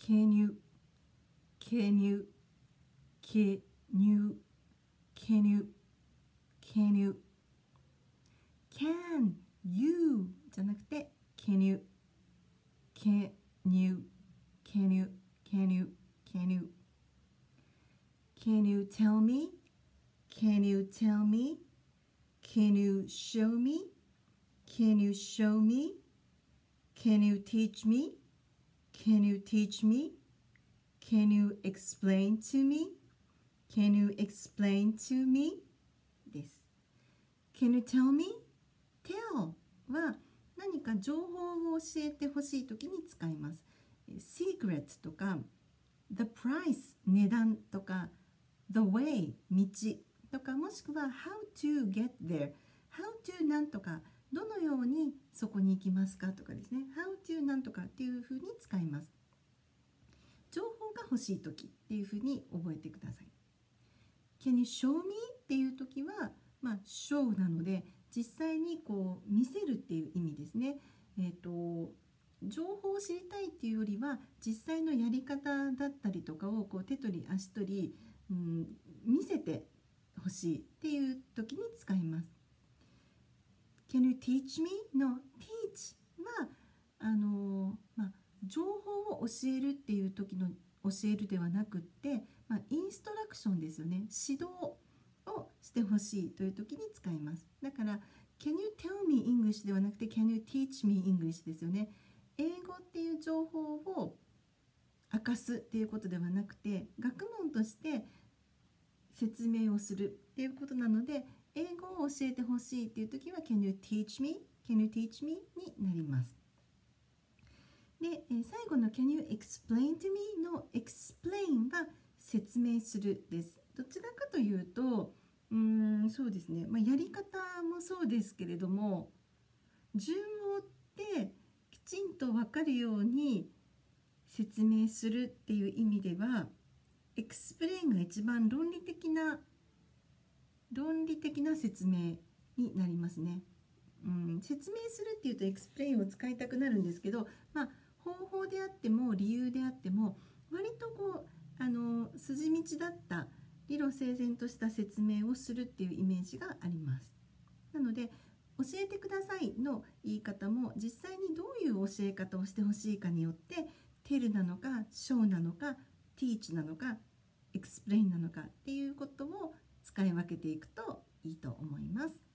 can you can you can you can you can you can you じゃなくて can you can you can you can you can you can you tell me can you tell me can you show me can you show me can you teach me can you teach me can you explain to me can you explain to me です can you tell me tell は何か情報を教えてほしいときに使います。secret とか the price 値段とか the way 道とかもしくは how to get there how to なんとかどのようにそこに行きますかとかですね how to なんとかっていうふうに使います情報が欲しい時っていうふうに覚えてください Can you show me? っていう時はまあ show なので実際にこう見せるっていう意味ですね。えーと、情報を知りたいっていうよりは実際のやり方だったりとかをこう手取り足取り、うん、見せてほしいっていう時に使います。Can you teach me? の teach はあの、まあ、情報を教えるっていう時の教えるではなくって、まあ、インストラクションですよね。指導をしてほしいという時に使います。だから Can you tell me English ではなくて Can you teach me English ですよね。英語っていう情報を明かすっていうことではなくて学問として説明をするっていうことなので英語を教えてほしいっていう時は Can you teach me? Can you teach me? になりますで、え最後の Can you explain to me? の explain は説明するですどちらかというとうんそうですね、まあ、やり方もそうですけれども順を追ってきちんと分かるように説明するっていう意味では explain が一番論理的な論理的な説明になりますね。うん、説明するっていうと explain を使いたくなるんですけど、まあ、方法であっても理由であっても割とこうあの筋道だった理路整然とした説明をするっていうイメージがあります。なので教えてくださいの言い方も実際にどういう教え方をしてほしいかによって tell なのか show なのか teach なのか explain なのかっていうことを使い分けていくといいと思います。